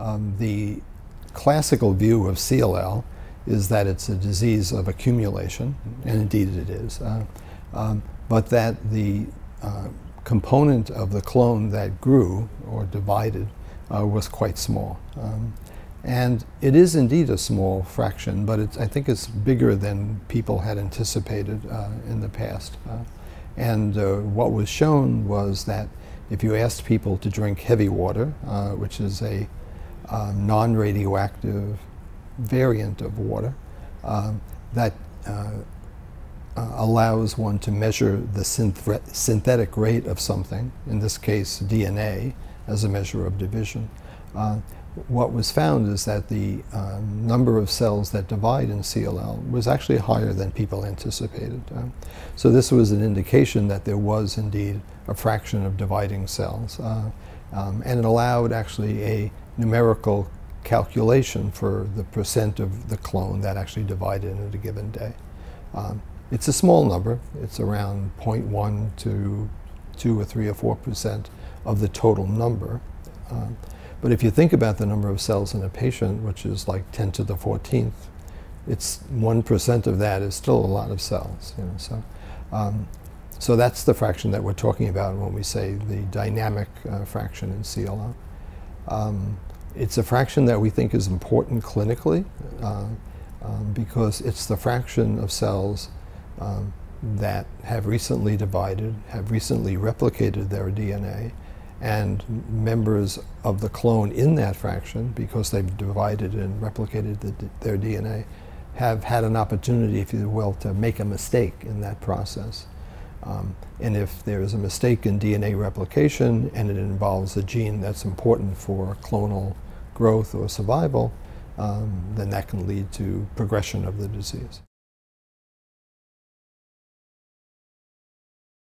Um, the classical view of CLL is that it's a disease of accumulation, and indeed it is, uh, um, but that the uh, component of the clone that grew or divided uh, was quite small. Um, and it is indeed a small fraction, but I think it's bigger than people had anticipated uh, in the past. Uh, and uh, what was shown was that if you asked people to drink heavy water, which is a um, non-radioactive variant of water, um, that uh, uh, allows one to measure the synth synthetic rate of something, in this case DNA, as a measure of division what was found is that the um, number of cells that divide in CLL was actually higher than people anticipated. Uh, so this was an indication that there was indeed a fraction of dividing cells. Uh, um, and it allowed actually a numerical calculation for the percent of the clone that actually divided in a given day. Um, it's a small number. It's around 0.1 to 2 or 3 or 4 percent of the total number. Um, but if you think about the number of cells in a patient, which is like 10 to the 14th, it's 1% of that is still a lot of cells. You know, so, um, so that's the fraction that we're talking about when we say the dynamic uh, fraction in CLL. Um, it's a fraction that we think is important clinically uh, um, because it's the fraction of cells um, that have recently divided, have recently replicated their DNA, and members of the clone in that fraction, because they've divided and replicated the, their DNA, have had an opportunity, if you will, to make a mistake in that process. Um, and if there is a mistake in DNA replication and it involves a gene that's important for clonal growth or survival, um, then that can lead to progression of the disease.